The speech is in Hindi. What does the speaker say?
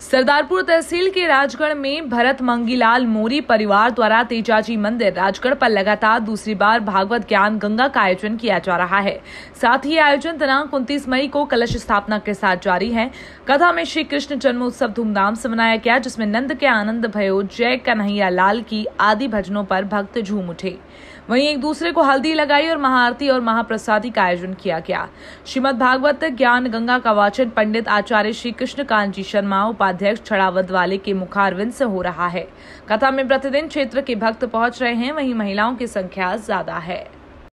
सरदारपुर तहसील के राजगढ़ में भरत मंगीलाल मोरी परिवार द्वारा तेजाजी मंदिर राजगढ़ पर लगातार दूसरी बार भागवत ज्ञान गंगा का आयोजन किया जा रहा है। साथ ही आयोजन दिनांक उनतीस मई को कलश स्थापना के साथ जारी है। कथा में श्री कृष्ण जन्मोत्सव धूमधाम से मनाया गया, जिसमें नंद के आनंद भयो, जय कन्हैया लाल की आदि भजनों पर भक्त झूम उठे। वहीं एक दूसरे को हल्दी लगाई और महाआरती और महाप्रसादी का आयोजन किया गया। श्रीमद भागवत ज्ञान गंगा का वाचन पंडित आचार्य श्री कृष्ण कांत जी शर्मा उपाध्यक्ष छड़ावत वाले के मुखारविंद से हो रहा है। कथा में प्रतिदिन क्षेत्र के भक्त पहुँच रहे हैं, वहीं महिलाओं की संख्या ज़्यादा है।